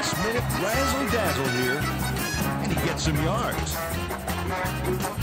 last minute razzle dazzle here, and he gets some yards.